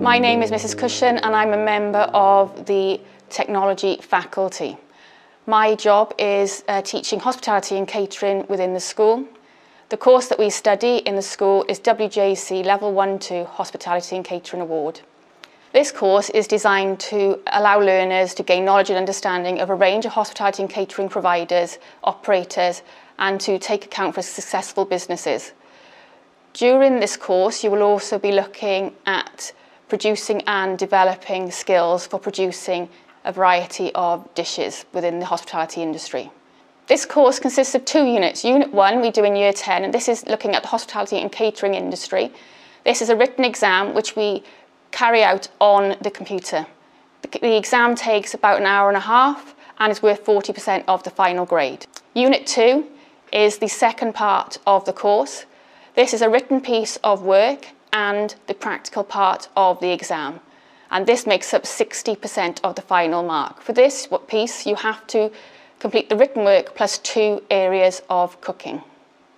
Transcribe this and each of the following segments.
My name is Mrs Cushion and I'm a member of the Technology faculty. My job is uh, teaching hospitality and catering within the school. The course that we study in the school is WJEC Level 1-2 Hospitality and Catering Award. This course is designed to allow learners to gain knowledge and understanding of a range of hospitality and catering providers, operators, and to take account for successful businesses. During this course, you will also be looking at producing and developing skills for producing a variety of dishes within the hospitality industry. This course consists of two units. Unit 1 we do in Year 10, and this is looking at the hospitality and catering industry. This is a written exam which we carry out on the computer. The, the exam takes about an hour and a half and is worth 40% of the final grade. Unit 2 is the second part of the course. This is a written piece of work and the practical part of the exam. And this makes up 60% of the final mark. For this piece, you have to complete the written work plus two areas of cooking.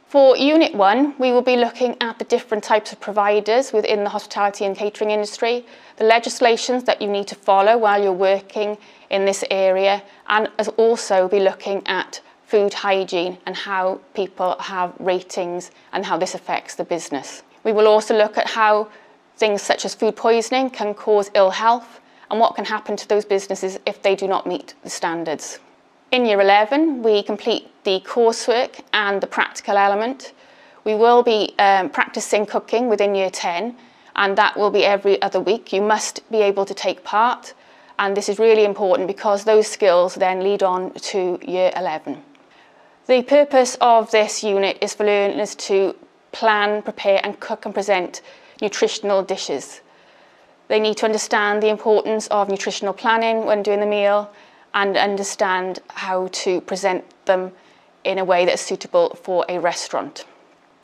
For Unit 1, we will be looking at the different types of providers within the hospitality and catering industry, the legislations that you need to follow while you're working in this area, and also be looking at food hygiene and how people have ratings and how this affects the business. We will also look at how things such as food poisoning can cause ill health and what can happen to those businesses if they do not meet the standards. In Year 11, we complete the coursework and the practical element. We will be um, practicing cooking within Year 10, and that will be every other week. You must be able to take part, and this is really important because those skills then lead on to Year 11. The purpose of this unit is for learners to plan, prepare, and cook and present nutritional dishes. They need to understand the importance of nutritional planning when doing the meal and understand how to present them in a way that's suitable for a restaurant.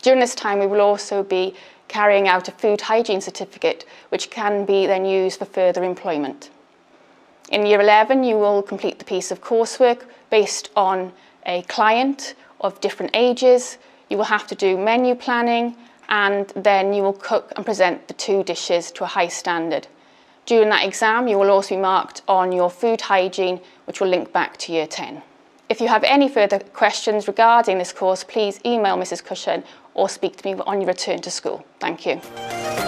During this time, we will also be carrying out a food hygiene certificate, which can be then used for further employment. In Year 11, you will complete the piece of coursework based on a client of different ages. You will have to do menu planning, and then you will cook and present the two dishes to a high standard. During that exam, you will also be marked on your food hygiene, which will link back to year 10. If you have any further questions regarding this course, please email Mrs Cushion or speak to me on your return to school. Thank you.